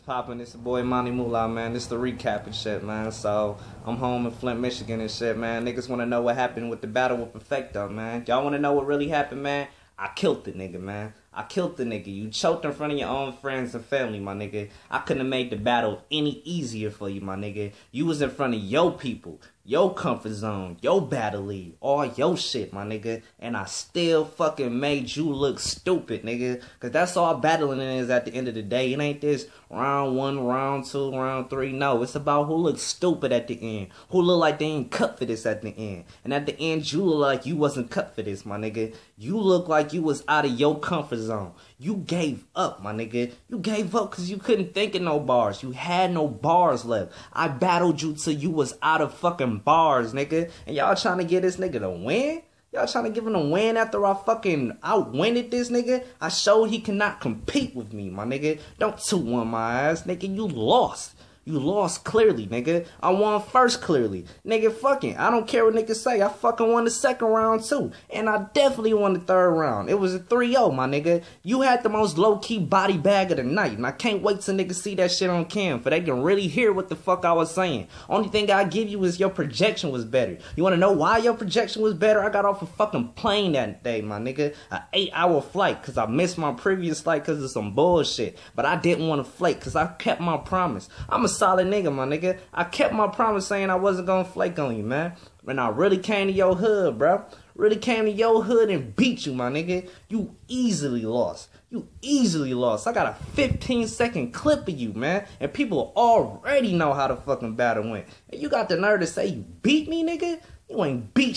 poppin'? It's the boy Mani Mula, man. This the recap and shit, man. So I'm home in Flint, Michigan and shit, man. Niggas wanna know what happened with the battle with Perfecto, man. Y'all wanna know what really happened, man? I killed the nigga, man. I killed the nigga. You choked in front of your own friends and family, my nigga. I couldn't have made the battle any easier for you, my nigga. You was in front of your people, your comfort zone, your battle league, all your shit, my nigga. And I still fucking made you look stupid, nigga. Cause that's all battling is at the end of the day. It ain't this round one, round two, round three. No, it's about who looks stupid at the end. Who look like they ain't cut for this at the end. And at the end, you look like you wasn't cut for this, my nigga. You look like you was out of your comfort zone. You gave up, my nigga. You gave up because you couldn't think of no bars. You had no bars left. I battled you till you was out of fucking bars, nigga. And y'all trying to get this nigga to win? Y'all trying to give him a win after I fucking outwinded this nigga? I showed he cannot compete with me, my nigga. Don't 2-1 my ass, nigga. You lost. You lost clearly, nigga. I won first clearly. Nigga, fucking, I don't care what niggas say. I fucking won the second round too. And I definitely won the third round. It was a 3-0, my nigga. You had the most low-key body bag of the night. And I can't wait till niggas see that shit on cam for they can really hear what the fuck I was saying. Only thing I give you is your projection was better. You wanna know why your projection was better? I got off a fucking plane that day, my nigga. A 8-hour flight because I missed my previous flight because of some bullshit. But I didn't want to flake because I kept my promise. I'm a solid nigga, my nigga. I kept my promise saying I wasn't gonna flake on you, man. And I really came to your hood, bro. Really came to your hood and beat you, my nigga. You easily lost. You easily lost. I got a 15 second clip of you, man. And people already know how the fucking battle went. And you got the nerve to say you beat me, nigga? You ain't beat